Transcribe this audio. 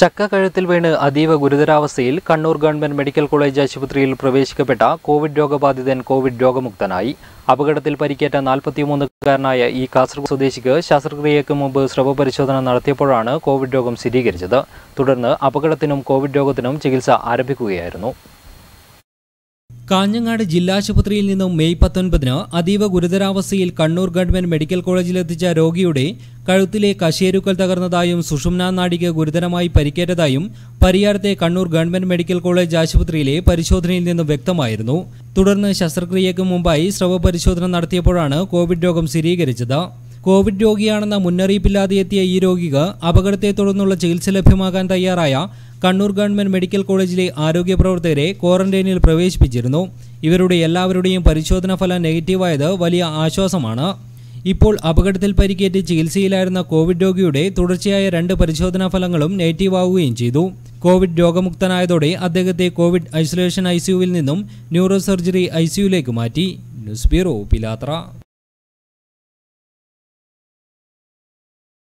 ചക്ക കഴുത്തിൽ വീണ് അതീവ ഗുരുതരാവസ്ഥയിൽ കണ്ണൂർ ഗവൺമെന്റ് മെഡിക്കൽ കോളേജ് ആശുപത്രിയിൽ പ്രവേശിക്കപ്പെട്ട കോവിഡ് രോഗബാധിതൻ കോവിഡ് രോഗമുക്തനായി. അപകടത്തിൽ പരിക്കേറ്റ നാൽപ്പത്തിമൂന്നുകാരനായ ഈ കാസർഗോഡ് സ്വദേശിക്ക് ശസ്ത്രക്രിയയ്ക്ക് മുമ്പ് സ്രവ പരിശോധന നടത്തിയപ്പോഴാണ് കോവിഡ് രോഗം സ്ഥിരീകരിച്ചത്. തുടർന്ന് അപകടത്തിനും കോവിഡ് രോഗത്തിനും ചികിത്സ ആരംഭിക്കുകയായിരുന്നു. കാഞ്ഞങ്ങാട് ജില്ലാശുപത്രിയിൽ നിന്നും മെയ് പത്തൊൻപതിന് അതീവ ഗുരുതരാവസ്ഥയിൽ കണ്ണൂർ ഗവൺമെന്റ് മെഡിക്കൽ കോളേജിലെത്തിച്ച രോഗിയുടെ കഴുത്തിലെ കശേരുക്കൾ തകർന്നതായും സുഷുമ്നാ നാടിക്ക് ഗുരുതരമായി പരിക്കേറ്റതായും പരിയാരത്തെ കണ്ണൂർ ഗവൺമെന്റ് മെഡിക്കൽ കോളേജ് ആശുപത്രിയിലെ പരിശോധനയിൽ നിന്നും വ്യക്തമായിരുന്നു. തുടർന്ന് ശസ്ത്രക്രിയയ്ക്ക് മുമ്പായി സ്രവ പരിശോധന നടത്തിയപ്പോഴാണ് കോവിഡ് രോഗം സ്ഥിരീകരിച്ചത്. കോവിഡ് രോഗിയാണെന്ന മുന്നറിയിപ്പില്ലാതെ എത്തിയ ഈ രോഗിക്ക് അപകടത്തെ തുടർന്നുള്ള ചികിത്സ ലഭ്യമാകാൻ തയ്യാറായ കണ്ണൂർ ഗവൺമെന്റ് മെഡിക്കൽ കോളേജിലെ ആരോഗ്യ പ്രവർത്തകരെ ക്വാറന്റൈനിൽ പ്രവേശിപ്പിച്ചിരുന്നു. ഇവരുടെ എല്ലാവരുടെയും പരിശോധനാ ഫലം നെഗറ്റീവായത് വലിയ ആശ്വാസമാണ്. ഇപ്പോൾ അപകടത്തിൽ പരിക്കേറ്റ് ചികിത്സയിലായിരുന്ന കോവിഡ് രോഗിയുടെ തുടർച്ചയായ രണ്ട് പരിശോധനാ ഫലങ്ങളും നെഗറ്റീവാവുകയും ചെയ്തു. കോവിഡ് രോഗമുക്തനായതോടെ അദ്ദേഹത്തെ കോവിഡ് ഐസൊലേഷൻ ഐസിയുവിൽ നിന്നും ന്യൂറോ സർജറി ഐസിയുയിലേക്ക് മാറ്റി. News bureau Pilathara.